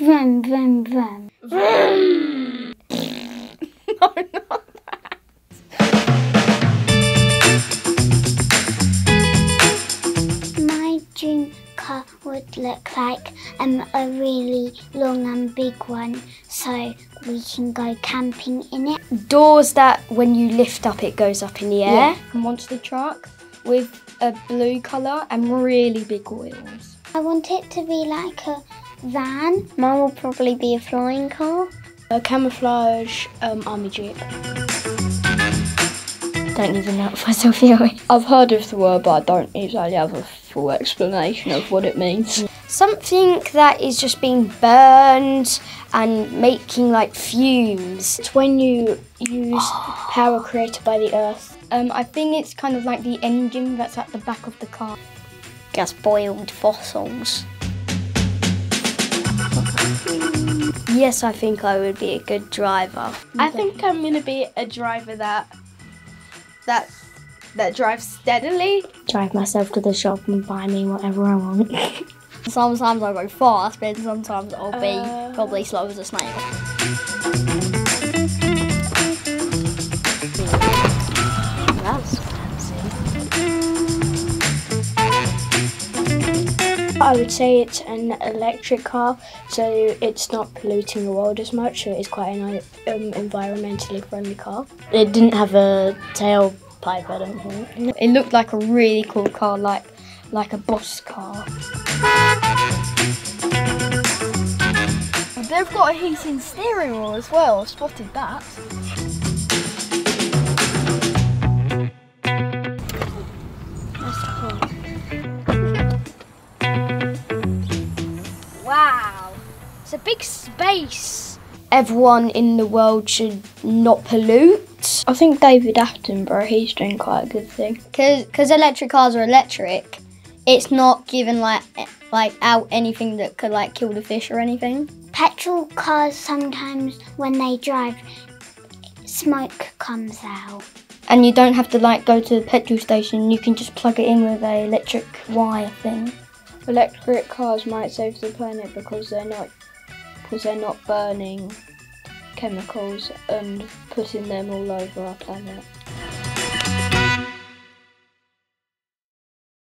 Vroom, vroom, vroom. no, not that. My dream car would look like um, a really long and big one so we can go camping in it. Doors that when you lift up it goes up in the air. Yeah. Monster truck with a blue colour and really big wheels. I want it to be like a van. Mine will probably be a flying car. A camouflage um, army jeep. Don't even know what myself hearing. I've heard of the word, but I don't exactly have a full explanation of what it means. Something that is just being burned and making like fumes. It's when you use power created by the earth. Um, I think it's kind of like the engine that's at the back of the car. Gas boiled fossils. Yes, I think I would be a good driver. I think I'm gonna be a driver that that that drives steadily. Drive myself to the shop and buy me whatever I want. Sometimes I'll go fast, but sometimes I'll be Uh. probably slow as a snail. I would say it's an electric car, so it's not polluting the world as much. So it's quite an um, environmentally friendly car. It didn't have a tailpipe, I don't think. It looked like a really cool car, like like a boss car. They've got a heating steering wheel as well. I spotted that. It's a big space. Everyone in the world should not pollute. I think David Attenborough, he's doing quite a good thing. Because electric cars are electric, it's not giving like like out anything that could like kill the fish or anything. Petrol cars sometimes, when they drive, smoke comes out. And you don't have to like go to the petrol station, you can just plug it in with a electric wire thing. Electric cars might save the planet because they're not because they're not burning chemicals and putting them all over our planet.